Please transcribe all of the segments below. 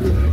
you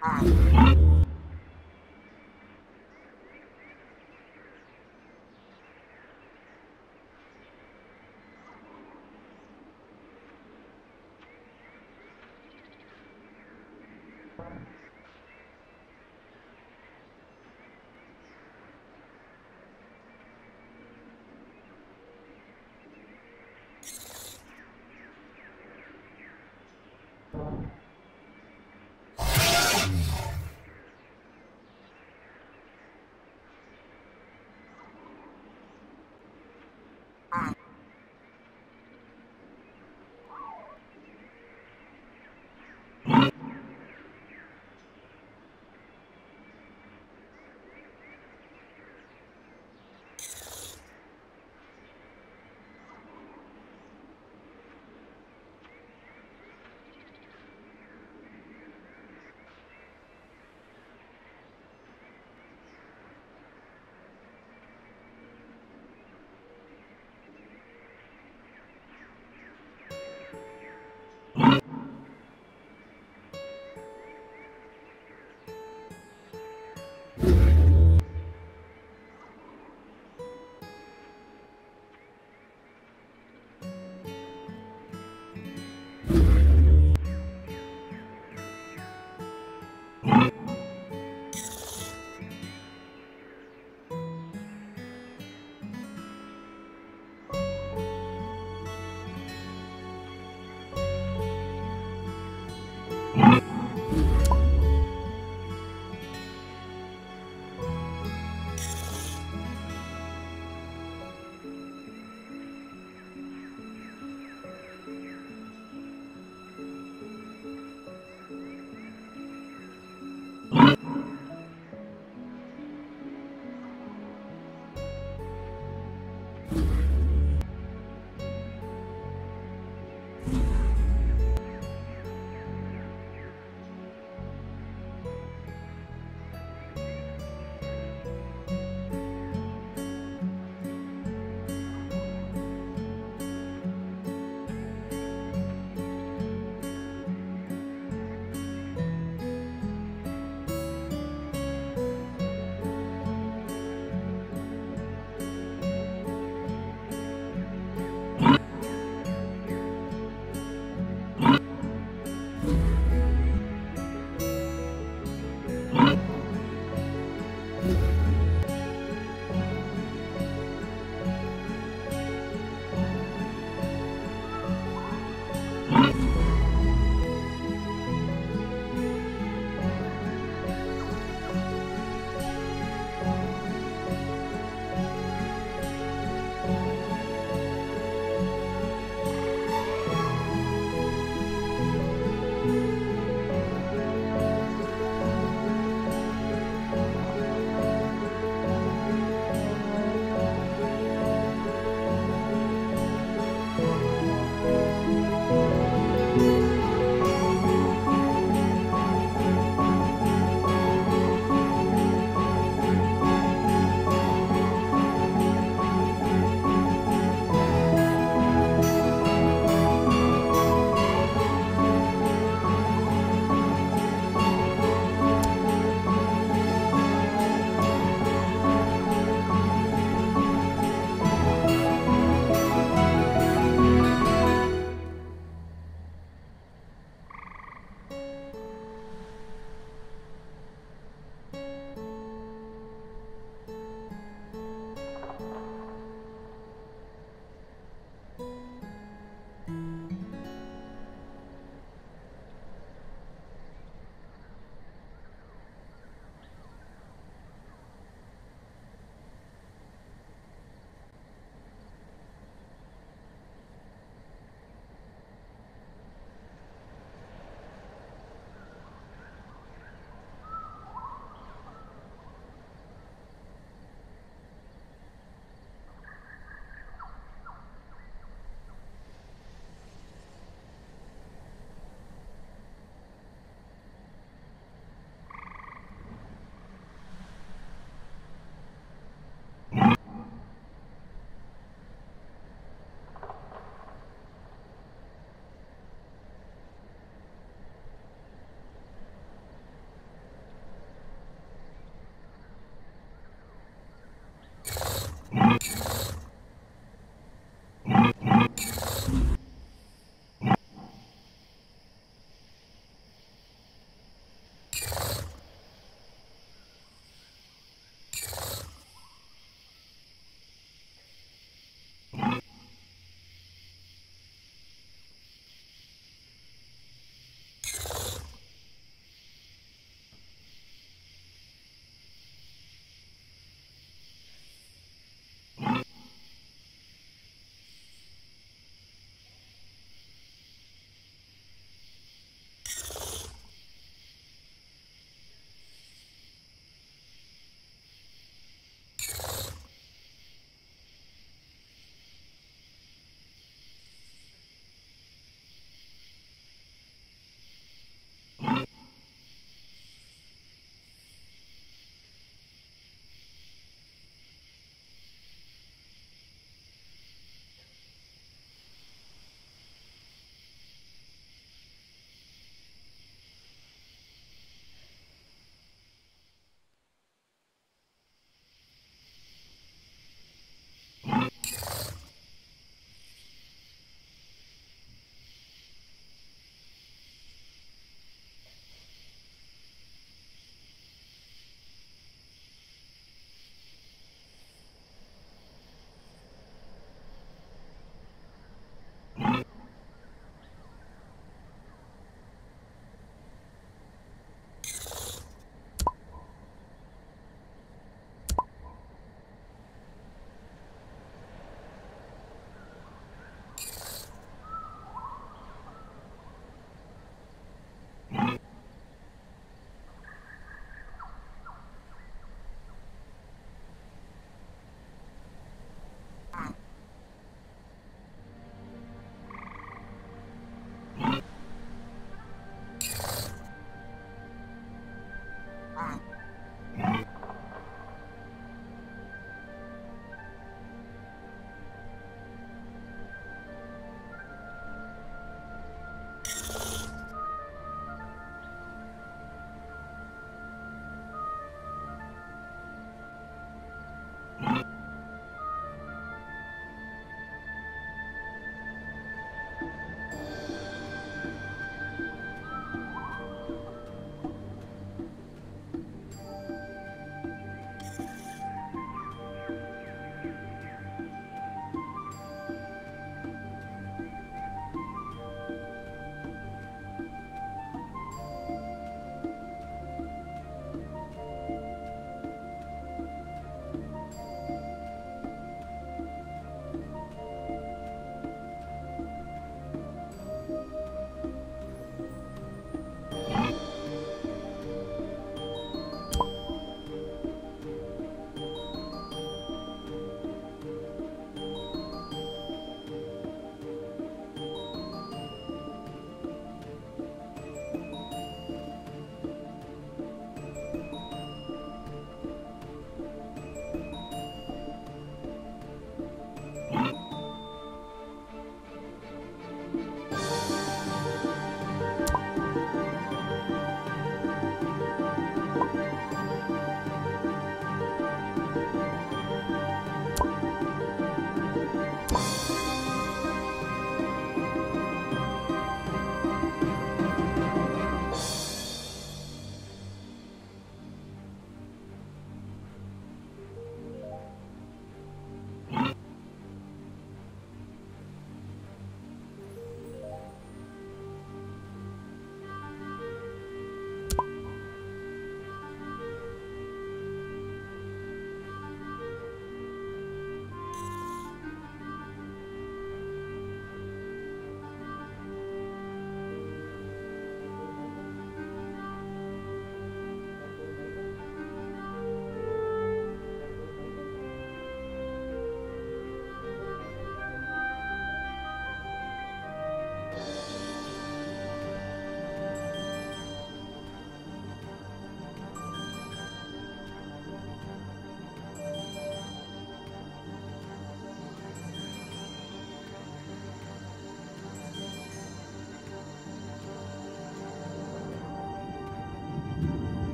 Ah.